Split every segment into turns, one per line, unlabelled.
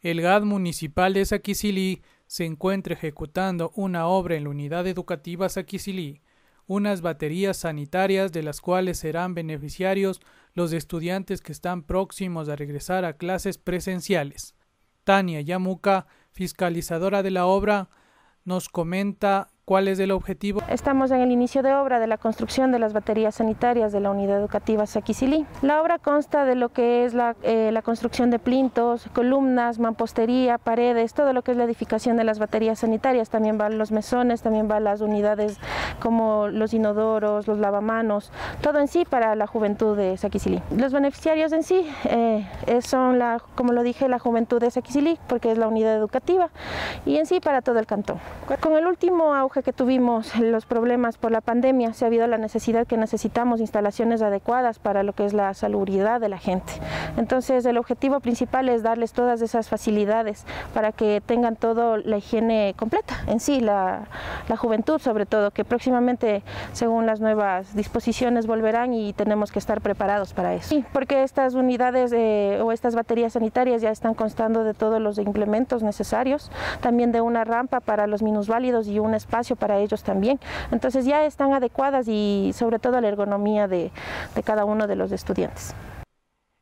El GAD municipal de Saquisilí se encuentra ejecutando una obra en la unidad educativa Saquisilí, unas baterías sanitarias de las cuales serán beneficiarios los estudiantes que están próximos a regresar a clases presenciales. Tania Yamuka, fiscalizadora de la obra, nos comenta ¿Cuál es el objetivo?
Estamos en el inicio de obra de la construcción de las baterías sanitarias de la unidad educativa Saquisilí. La obra consta de lo que es la, eh, la, construcción de plintos, columnas, mampostería, paredes, todo lo que es la edificación de las baterías sanitarias. También van los mesones, también van las unidades como los inodoros, los lavamanos, todo en sí para la juventud de Saquisilí. Los beneficiarios en sí eh, son, la, como lo dije, la juventud de Saquisilí, porque es la unidad educativa, y en sí para todo el cantón. Con el último auge que tuvimos los problemas por la pandemia, se ha habido la necesidad que necesitamos instalaciones adecuadas para lo que es la salubridad de la gente. Entonces el objetivo principal es darles todas esas facilidades para que tengan toda la higiene completa en sí, la, la juventud sobre todo, que próximamente según las nuevas disposiciones volverán y tenemos que estar preparados para eso. Sí, porque estas unidades eh, o estas baterías sanitarias ya están constando de todos los implementos necesarios, también de una rampa para los minusválidos y un espacio para ellos también. Entonces ya están adecuadas y sobre todo la ergonomía de, de cada uno de los estudiantes.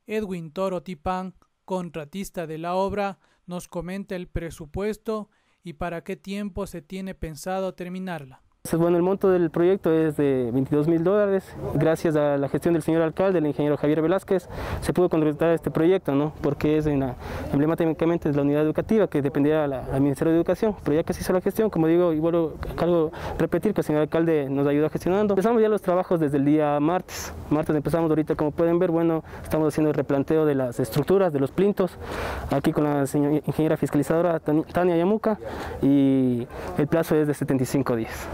Edwin Toro Tipán, contratista de la obra, nos comenta el presupuesto y para qué tiempo se tiene pensado terminarla.
Bueno, el monto del proyecto es de 22 mil dólares. Gracias a la gestión del señor alcalde, el ingeniero Javier Velázquez, se pudo concretar este proyecto, ¿no? porque es en la, emblemáticamente de la unidad educativa que dependía al Ministerio de Educación. Pero ya que se hizo la gestión, como digo, y vuelvo a repetir que el señor alcalde nos ayudó gestionando. Empezamos ya los trabajos desde el día martes. Martes empezamos ahorita, como pueden ver, bueno, estamos haciendo el replanteo de las estructuras, de los plintos, aquí con la señora ingeniera fiscalizadora Tania Yamuca, y el plazo es de 75 días.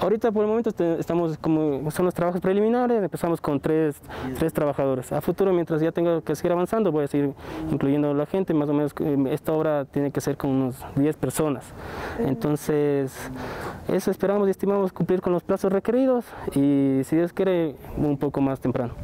Ahorita por el momento estamos como son los trabajos preliminares, empezamos con tres, tres trabajadores. A futuro, mientras ya tengo que seguir avanzando, voy a seguir incluyendo a la gente, más o menos eh, esta obra tiene que ser con unos 10 personas. Entonces, eso esperamos y estimamos cumplir con los plazos requeridos y si Dios quiere, un poco más temprano.